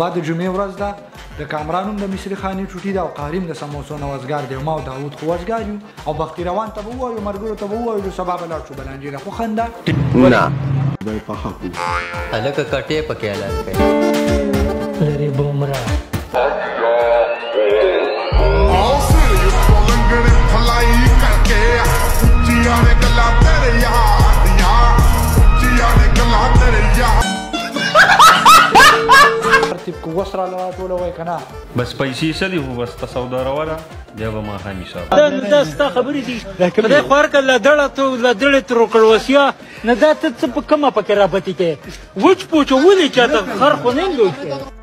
بعد جمعې ورځ ده د کامران هم د مصری خاني چټي ده او قاریم د سموسو نوازګار دی ما او داوود خو وزګار یو او بختی روان ته ووایو مرګرو ته ووایو د سبا بلار شو بلانجې نه خو خندا نه بای په حق هلکه کټې پکې اعلان کړي لري بومره ترتیب کو وسره لا ټول وای کنه بس پیسې سلی هو بس تصودا روانه بیا به ما هم حساب دا دا ستا خبرې دي دا خور کله دړه ته لا دړه تر کړوسیا نه دا ته څه په کومه پکې رابطې کې وچ پوچو ولې چاته خر خو نه لوي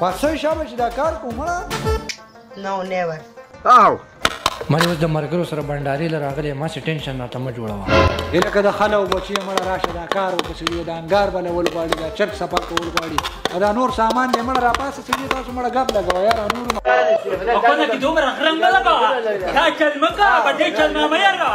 پاسه شابه چې دا کار کوم نو نیور او مړ اوس د مرګرو سره بنداري لر راغلی ما سي ټینشن راته مه جوړوه لکه د خلو بچي مړ راشه دا کار وکړه چې دا انګار بل ول غواړي دا چرک سفر کول غواړي دا نور سامان دې مړ را پاسه چې تاسو مړ غب لګو یار نور په کومه کې دومره غرم نه لګا دا چل مکا په دې چل نه مې را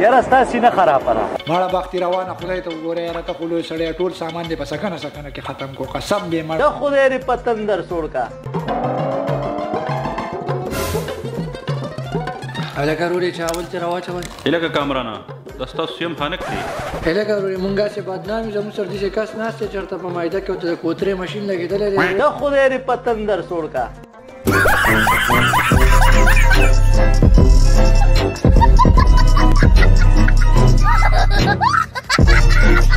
یاره ستا سینه خرابه ده مړه بخت روانه خدای ته وګوره یاره ته خو لوی سړی ټول سامان دې په سکنه سکنه کې ختم کو قسم دې مړ د خدای دې په تندر سوړ کا هلکه رورې چاول چې راواچول هلکه کامرانه دستا سیم خانک دی اله کارو مونږه سه بدنامي زمو سر دي کس نه ست چرته په مایده کې ته کوتره ماشين لګیدل دی د خدای ری پتندر سوړ کا